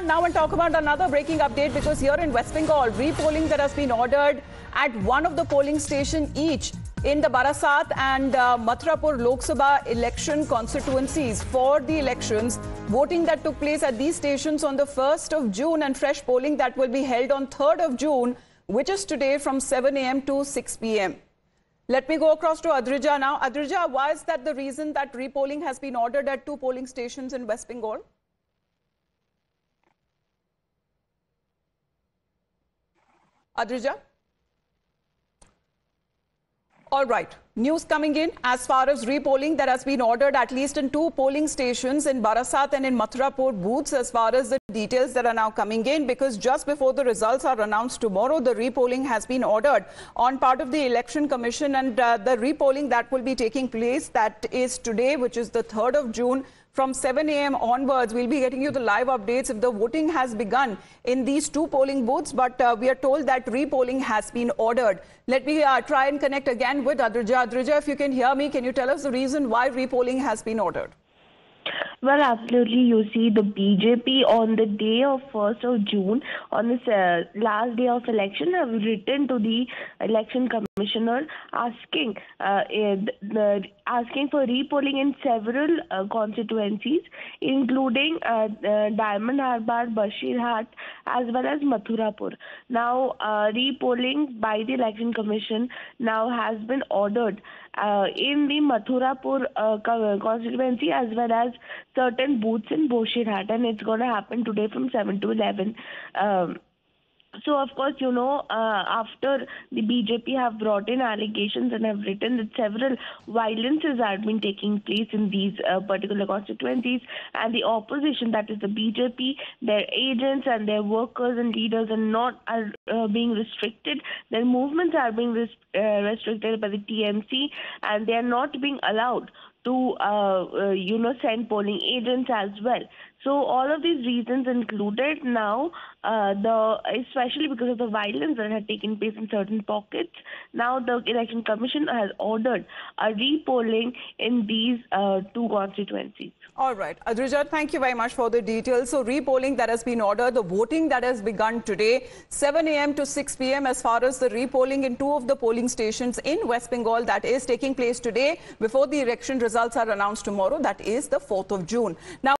on now and talk about another breaking update because here in West Bengal, repolling that has been ordered at one of the polling station each in the Barasat and uh, Mathurapur Lok Sabha election constituencies for the elections. Voting that took place at these stations on the 1st of June and fresh polling that will be held on 3rd of June, which is today from 7 a.m. to 6 p.m. Let me go across to Adrija now. Adrija, why is that the reason that repolling has been ordered at two polling stations in West Bengal? Adrija? All right. News coming in as far as repolling that has been ordered at least in two polling stations in Barasat and in Mathurapur booths as far as the details that are now coming in because just before the results are announced tomorrow, the repolling has been ordered on part of the election commission and uh, the repolling that will be taking place that is today, which is the 3rd of June from 7 a.m. onwards. We'll be getting you the live updates if the voting has begun in these two polling booths, but uh, we are told that repolling has been ordered. Let me uh, try and connect again with Adrija. Adrija, if you can hear me, can you tell us the reason why repolling has been ordered? Well, absolutely. You see, the BJP on the day of 1st of June, on uh, last day of election, have written to the election commissioner asking uh, the, asking for repolling in several uh, constituencies, including uh, Diamond Harbour, Bashirhat, as well as Mathurapur. Now, uh, repolling by the election commission now has been ordered uh, in the Mathurapur uh, constituency as well as certain booths in Basirhat, and it's going to happen today from 7 to 11. Um, so of course you know uh, after the bjp have brought in allegations and have written that several violences have been taking place in these uh, particular constituencies and the opposition that is the bjp their agents and their workers and leaders are not are uh, being restricted their movements are being res- uh, restricted by the tmc and they are not being allowed to uh, uh, you know send polling agents as well so all of these reasons included now uh, the especially because of the violence that had taken place in certain pockets now the election commission has ordered a repolling in these uh, two constituencies all right adrija thank you very much for the details so repolling that has been ordered the voting that has begun today 7 a.m. to 6 p.m. as far as the repolling in two of the polling stations in west bengal that is taking place today before the election results are announced tomorrow that is the 4th of june. Now